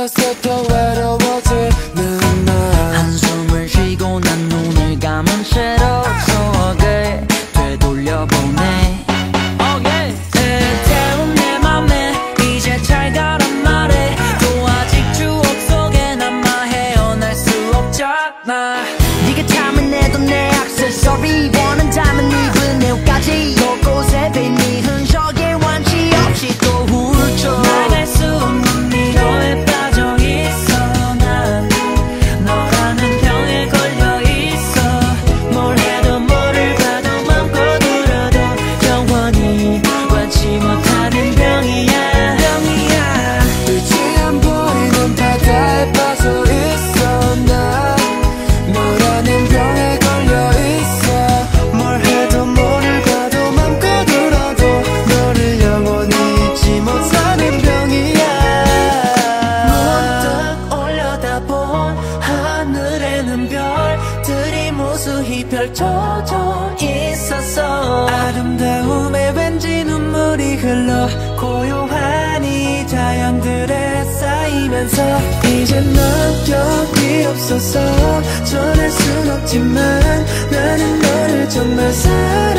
just a silhouette 젖어 있었어 아름다움에 왠지 눈물이 흘러 고요한 이 자연들에 쌓이면서 이제 넌 여기 없어서 전할 순 없지만 나는 너를 정말 사랑